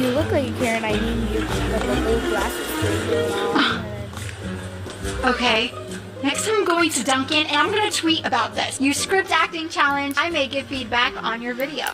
You look like Karen. I mean, you have the blue glasses. Okay. Next time I'm going to Duncan and I'm gonna tweet about this. You script acting challenge. I may give feedback on your video.